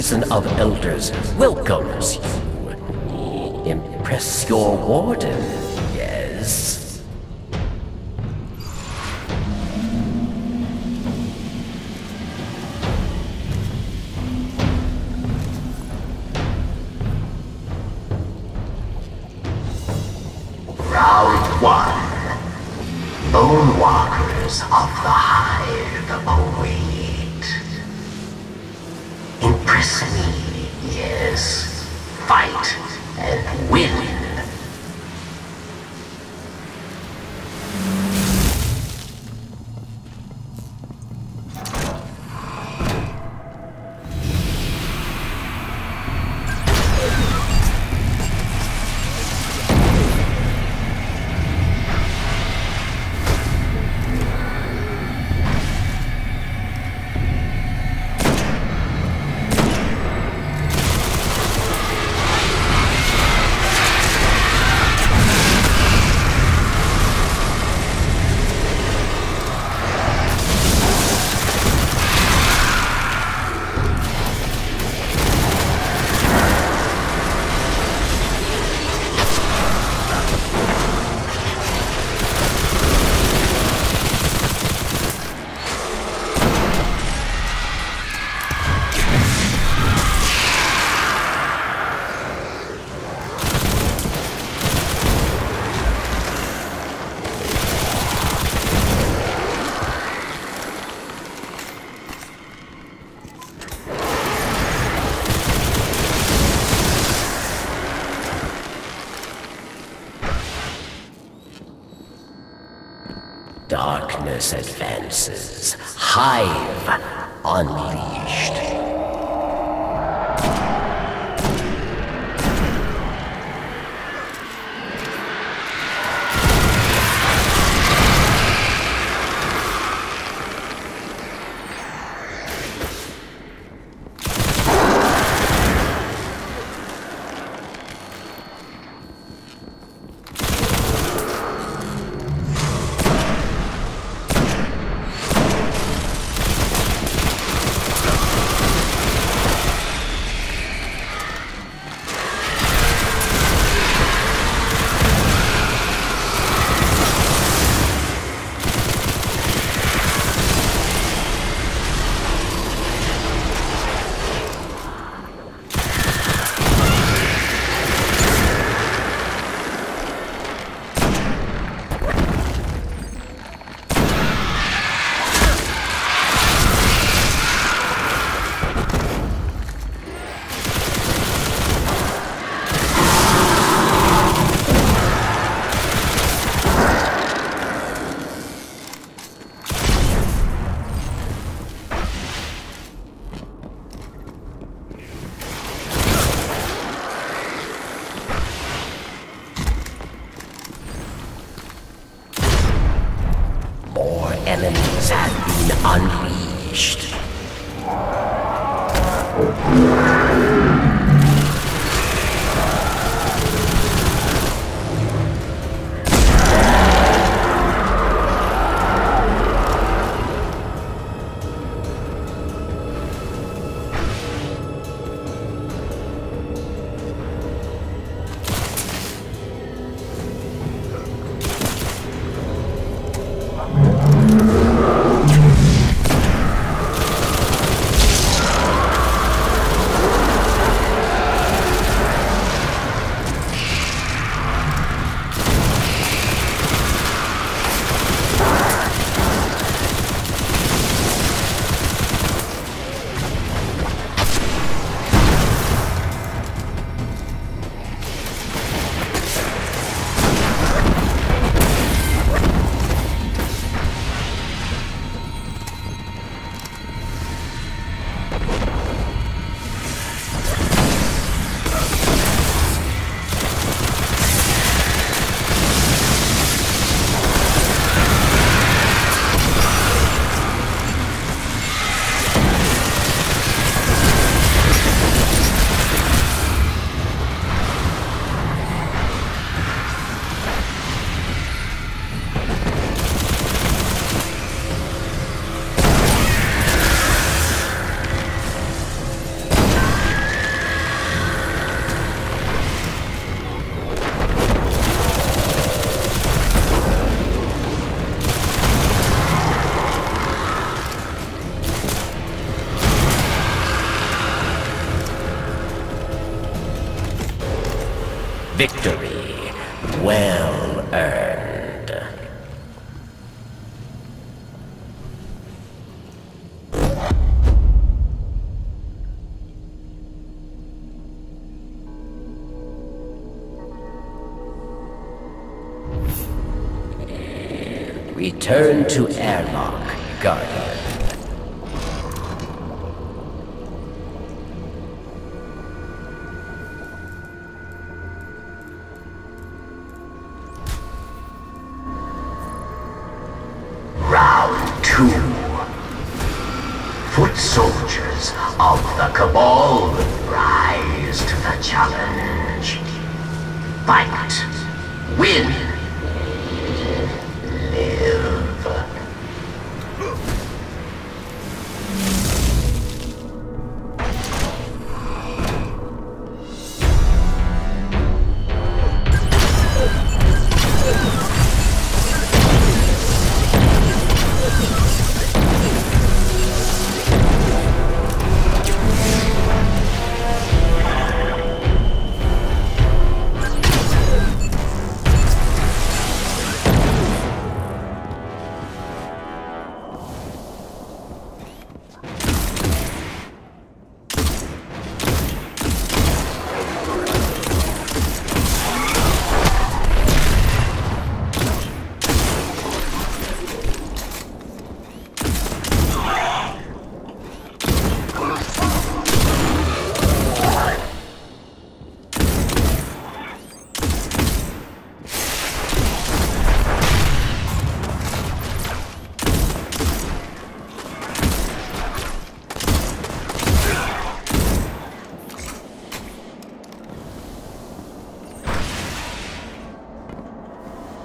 Prison of Elders welcomes you. Impress your warden, yes? One. Bone walkers of the hive await. Impress me, yes. Fight and win. Hive unleashed. To airlock, Guardian. Round two. Foot soldiers of the Cabal rise to the challenge. Fight. Win.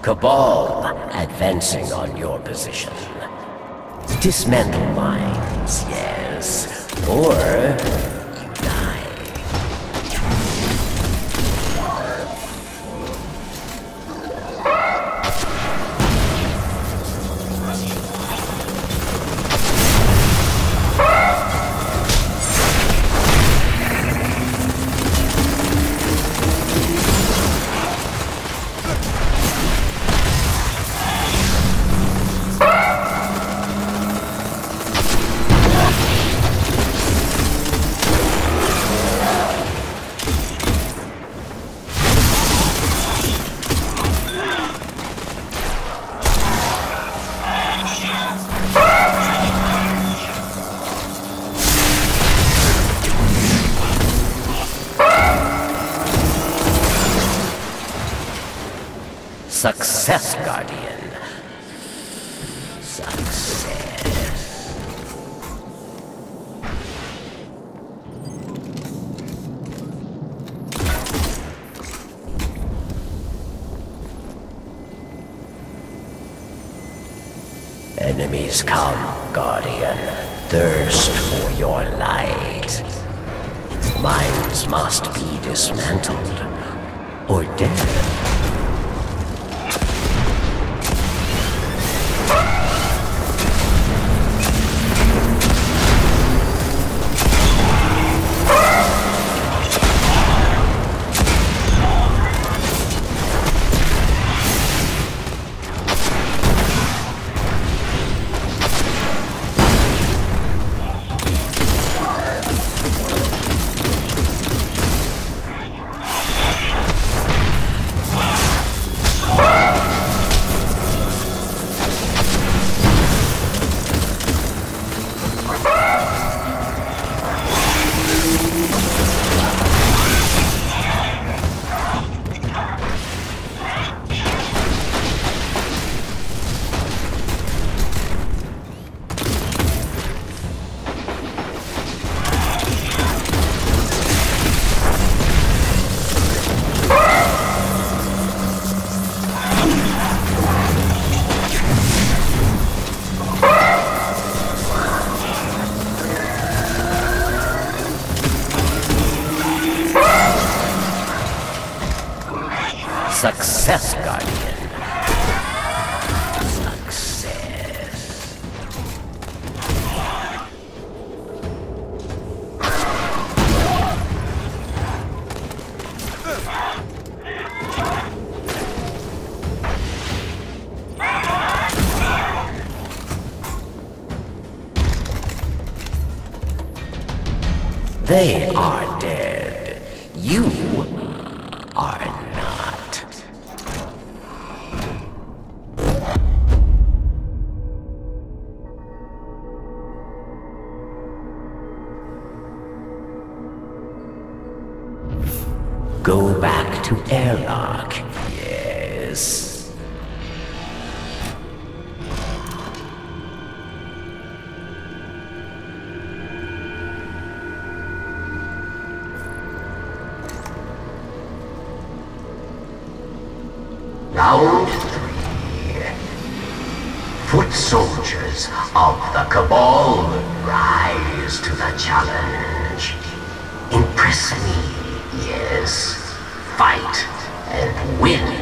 Cabal advancing on your position. Dismantle mines, yes. Or Enemies come, Guardian. Thirst for your light. Minds must be dismantled or dead. Go back to airlock. Yes. Round three. Foot soldiers of the Cabal, rise to the challenge. Impress me, yes. Win.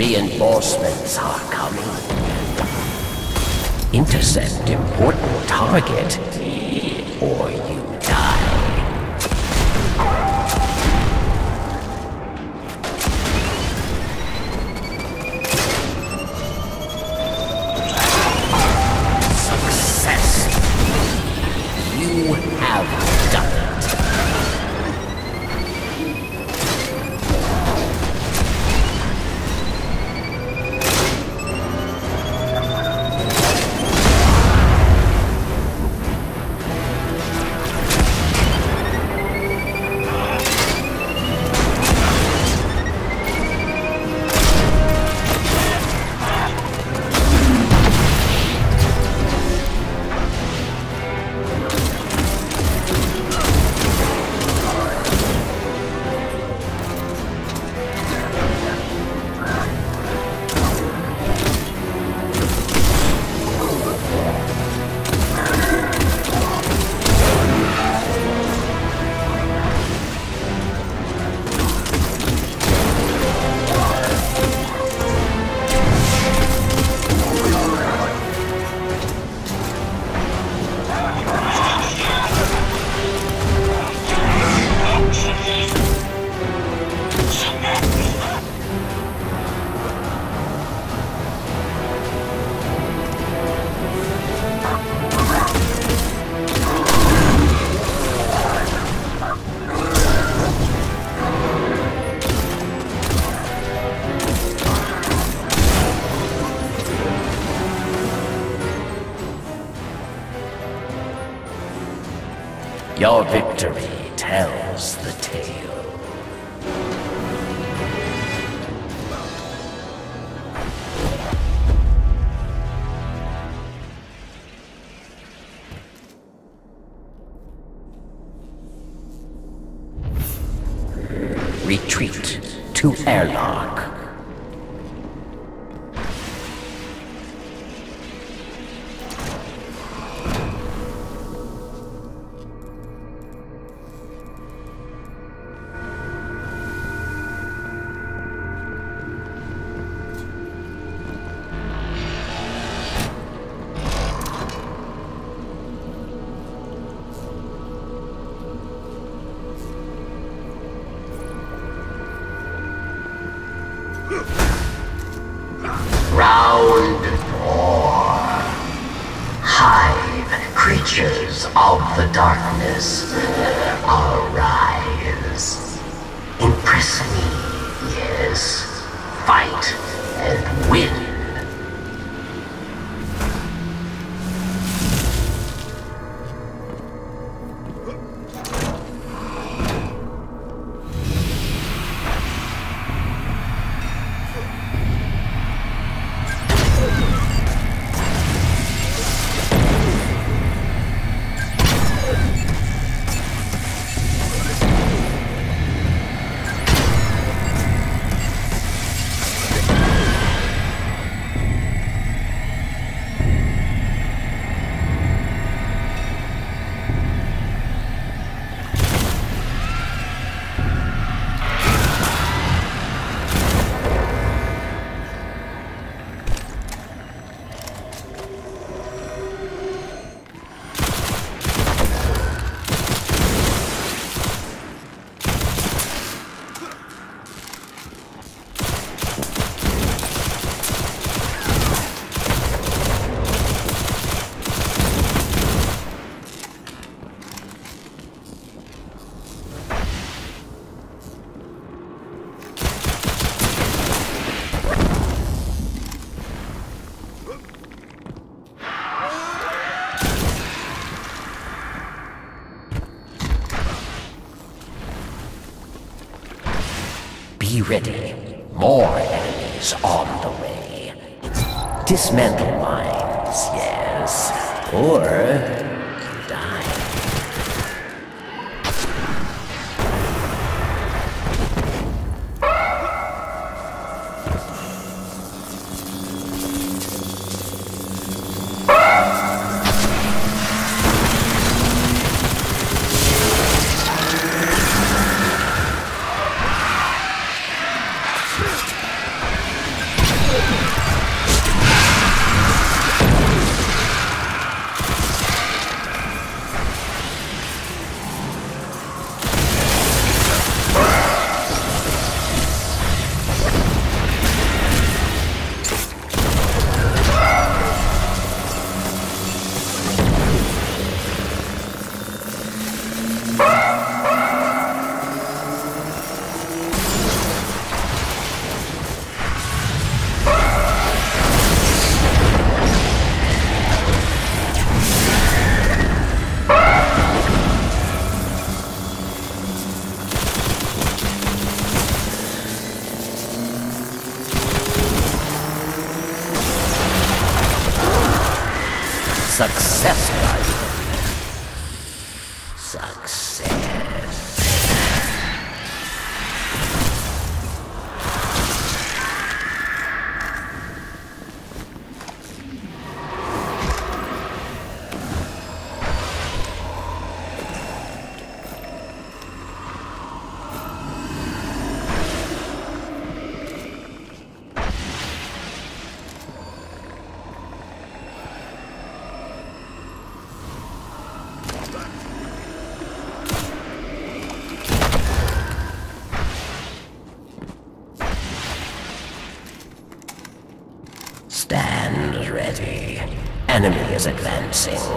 Reinforcements are coming. Intercept important target, or you ready. More enemies on the way. Dismantle mines, yes. Or successful. Joseph.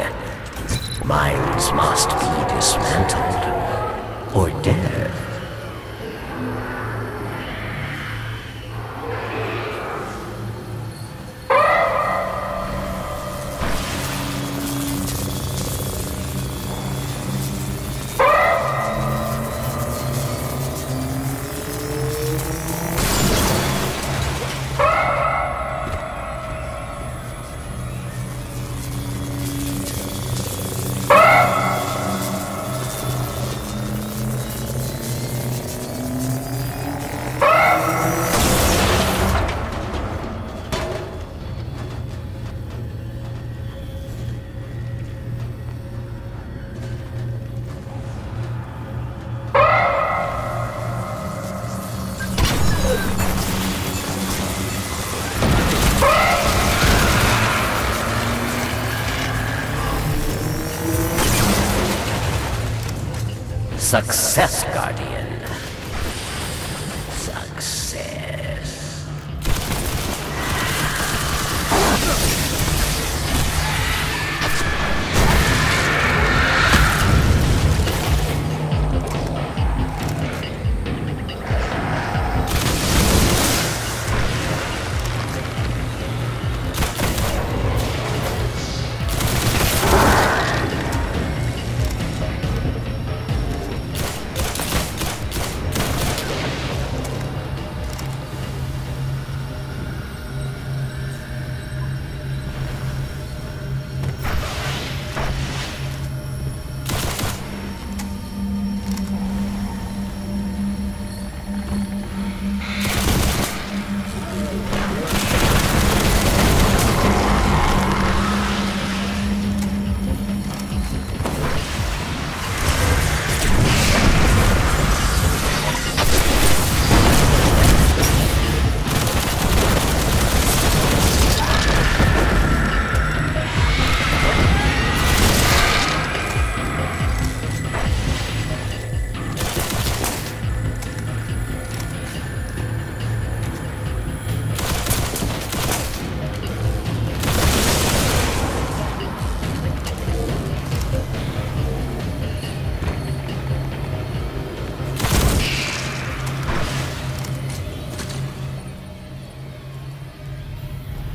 successful.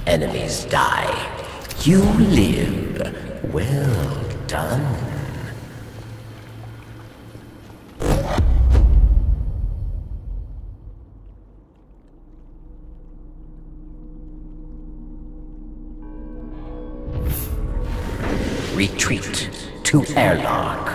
enemies die. You live. Well done. retreat to airlock.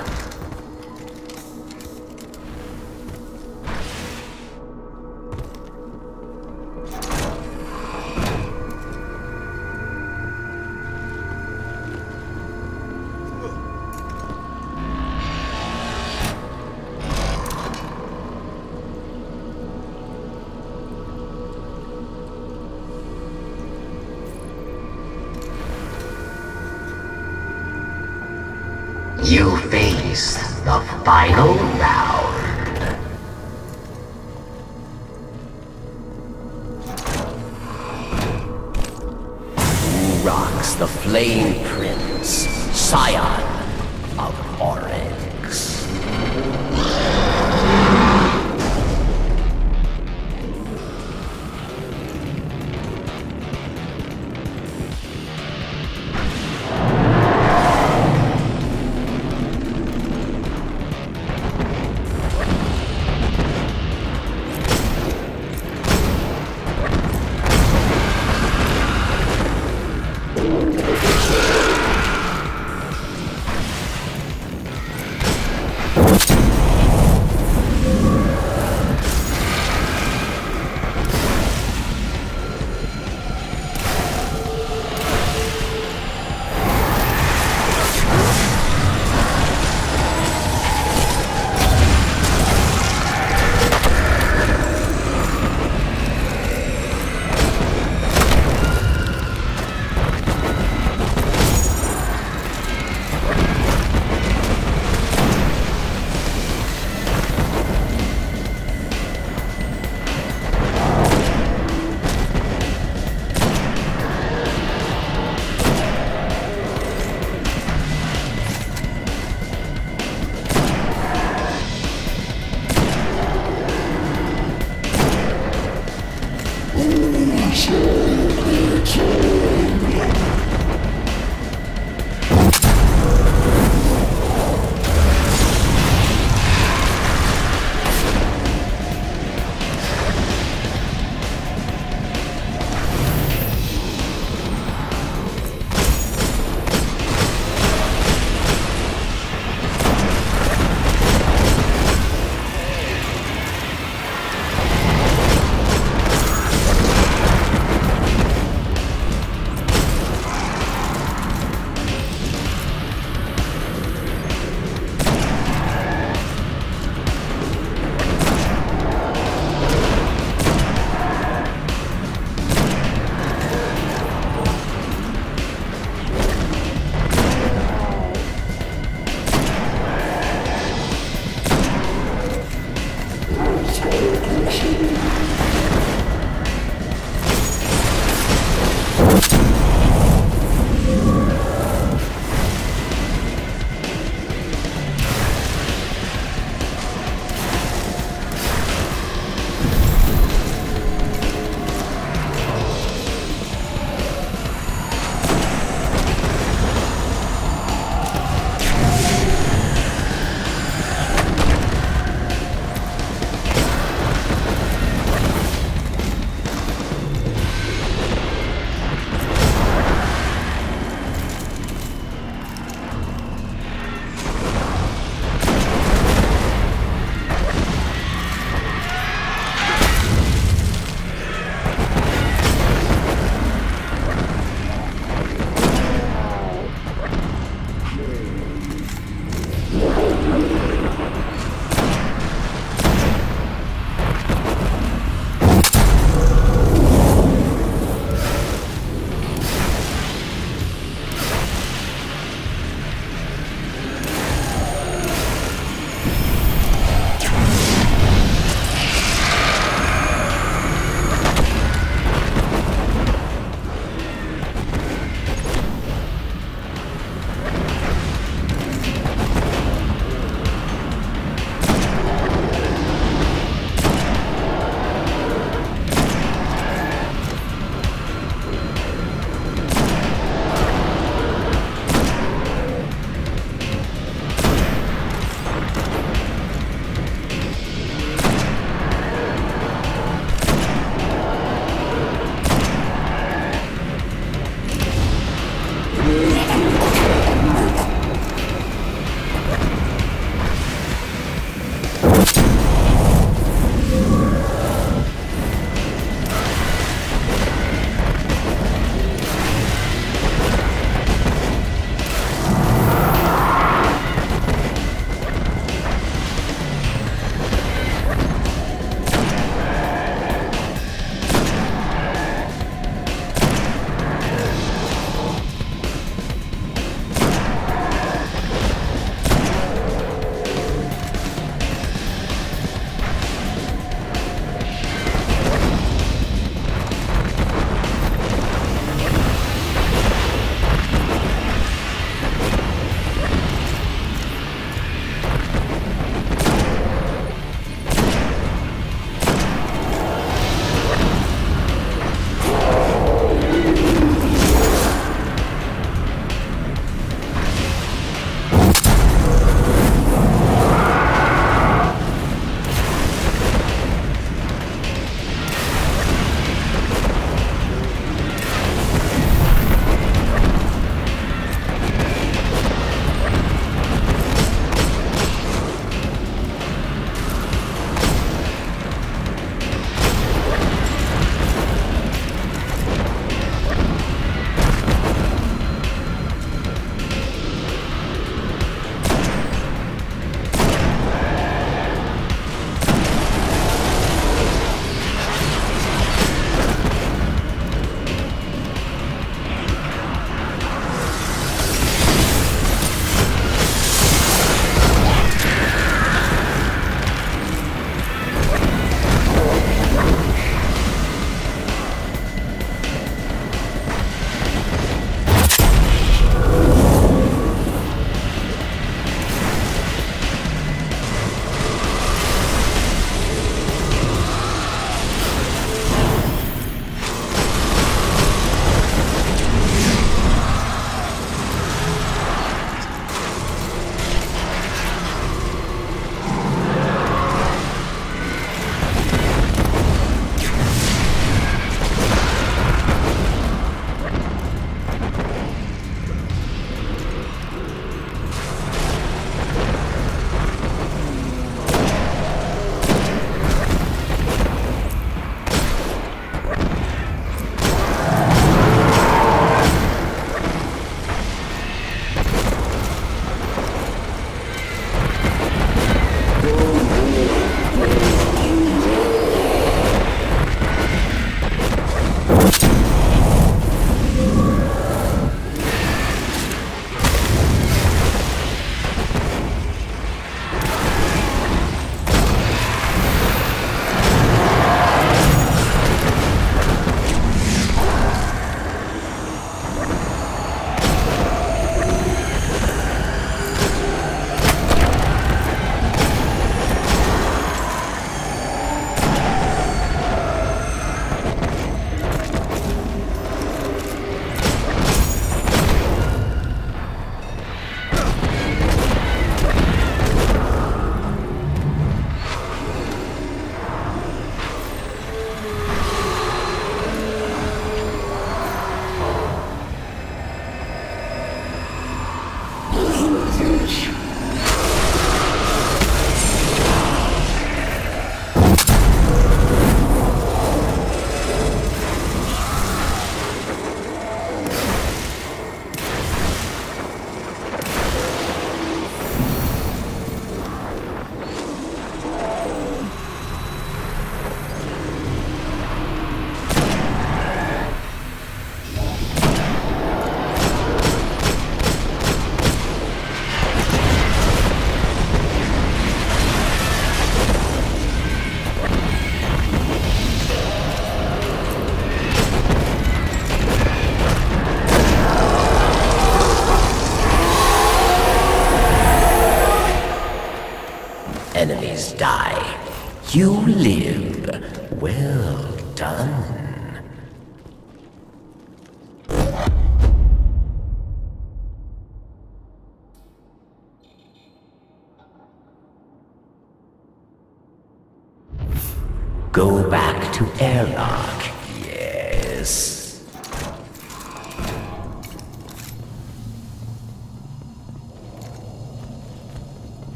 Go back to airlock. Yes.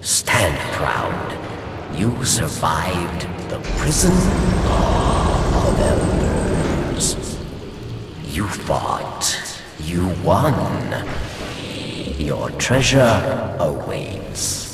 Stand proud. You survived the prison of elders. You fought. You won. Your treasure awaits.